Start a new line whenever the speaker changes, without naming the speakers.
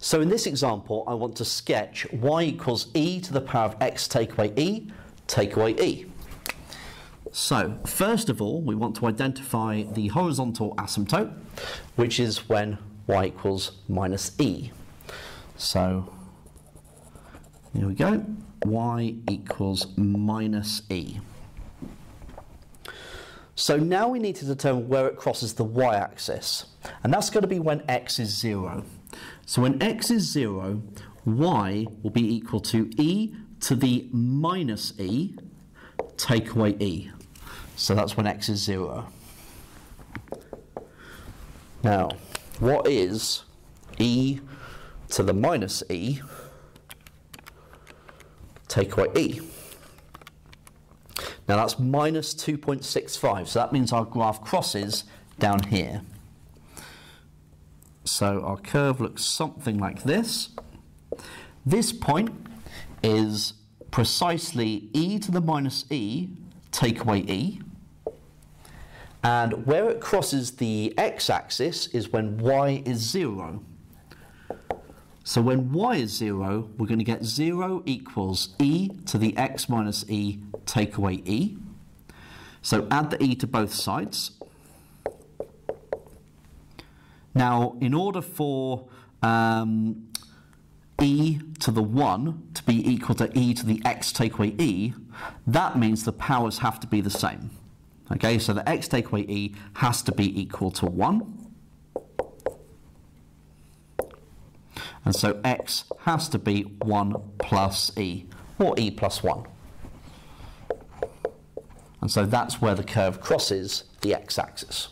So in this example, I want to sketch y equals e to the power of x take away e, take away e. So first of all, we want to identify the horizontal asymptote, which is when y equals minus e. So here we go, y equals minus e. So now we need to determine where it crosses the y-axis, and that's going to be when x is 0. So when x is 0, y will be equal to e to the minus e, take away e. So that's when x is 0. Now, what is e to the minus e, take away e? Now that's minus 2.65, so that means our graph crosses down here. So our curve looks something like this. This point is precisely e to the minus e, take away e. And where it crosses the x-axis is when y is 0. So when y is 0, we're going to get 0 equals e to the x minus e, take away e. So add the e to both sides. Now, in order for um, e to the 1 to be equal to e to the x take away e, that means the powers have to be the same. Okay, so the x take away e has to be equal to 1. And so x has to be 1 plus e, or e plus 1. And so that's where the curve crosses the x-axis.